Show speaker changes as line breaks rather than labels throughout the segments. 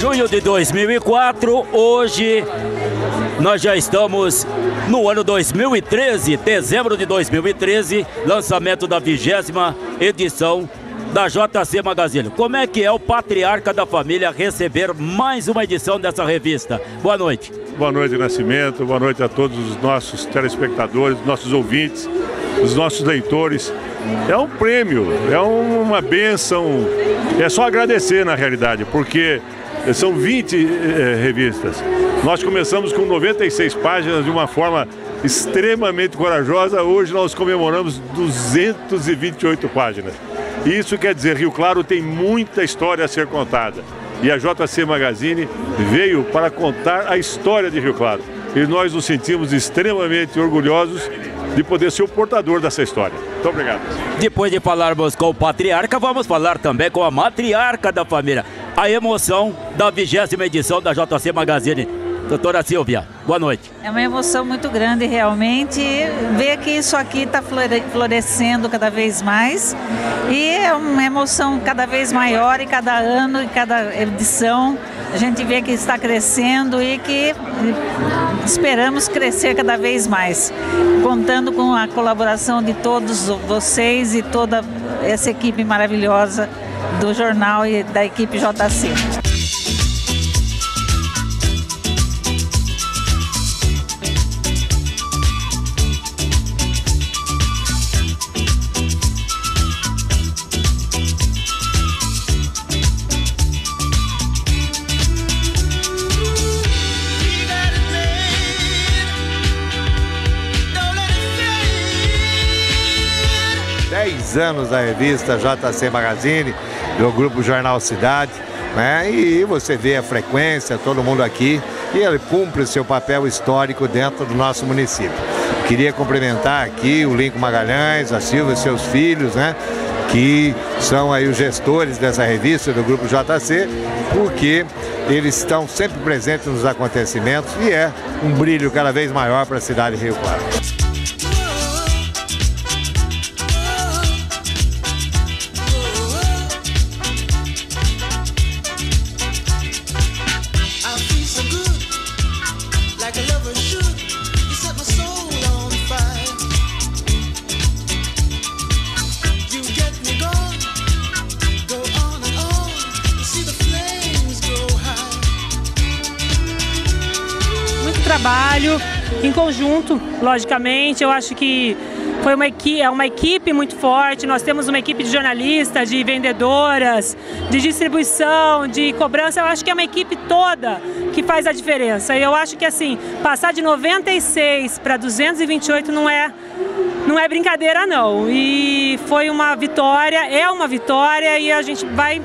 Junho de 2004, hoje nós já estamos no ano 2013, dezembro de 2013, lançamento da vigésima edição da JC Magazine. Como é que é o patriarca da família receber mais uma edição dessa revista? Boa noite.
Boa noite, Nascimento. Boa noite a todos os nossos telespectadores, nossos ouvintes, os nossos leitores. É um prêmio, é uma benção. É só agradecer na realidade, porque são 20 eh, revistas. Nós começamos com 96 páginas de uma forma extremamente corajosa. Hoje nós comemoramos 228 páginas. Isso quer dizer, Rio Claro tem muita história a ser contada. E a JC Magazine veio para contar a história de Rio Claro. E nós nos sentimos extremamente orgulhosos de poder ser o portador dessa história. Muito obrigado.
Depois de falarmos com o patriarca, vamos falar também com a matriarca da família. A emoção da vigésima edição da JC Magazine. Doutora Silvia, boa noite.
É uma emoção muito grande realmente ver que isso aqui está florescendo cada vez mais e é uma emoção cada vez maior e cada ano e cada edição a gente vê que está crescendo e que esperamos crescer cada vez mais, contando com a colaboração de todos vocês e toda essa equipe maravilhosa do jornal e da equipe JC.
Anos da revista JC Magazine, do grupo Jornal Cidade. Né? E você vê a frequência, todo mundo aqui, e ele cumpre o seu papel histórico dentro do nosso município. Queria cumprimentar aqui o Lincoln Magalhães, a Silvia e seus filhos, né? que são aí os gestores dessa revista do Grupo JC, porque eles estão sempre presentes nos acontecimentos e é um brilho cada vez maior para a cidade de Rio Claro.
Trabalho em conjunto, logicamente. Eu acho que foi uma equipe, é uma equipe muito forte. Nós temos uma equipe de jornalistas, de vendedoras, de distribuição, de cobrança. Eu acho que é uma equipe toda que faz a diferença. E eu acho que assim, passar de 96 para 228 não é não é brincadeira não. E foi uma vitória, é uma vitória e a gente vai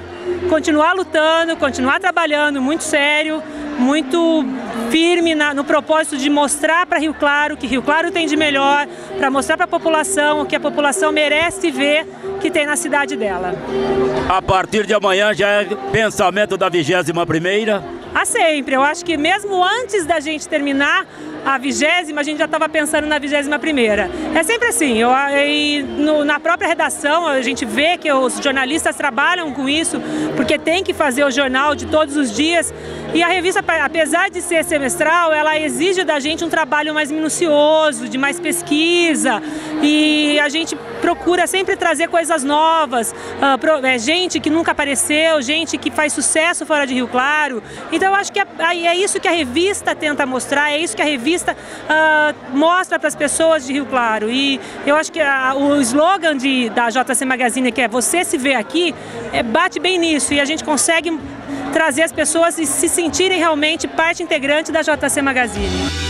continuar lutando, continuar trabalhando muito sério, muito firme na, no propósito de mostrar para Rio Claro que Rio Claro tem de melhor, para mostrar para a população o que a população merece ver que tem na cidade dela.
A partir de amanhã já é pensamento da vigésima primeira?
Ah, sempre. Eu acho que mesmo antes da gente terminar a vigésima, a gente já estava pensando na vigésima primeira. É sempre assim, eu, e no, na própria redação a gente vê que os jornalistas trabalham com isso, porque tem que fazer o jornal de todos os dias. E a revista, apesar de ser semestral, ela exige da gente um trabalho mais minucioso, de mais pesquisa. E a gente procura sempre trazer coisas novas, uh, pro, é, gente que nunca apareceu, gente que faz sucesso fora de Rio Claro. Então eu acho que é, é isso que a revista tenta mostrar, é isso que a revista uh, mostra para as pessoas de Rio Claro. E eu acho que o slogan de, da JC Magazine, que é você se vê aqui, é, bate bem nisso e a gente consegue trazer as pessoas e se sentirem realmente parte integrante da JC Magazine.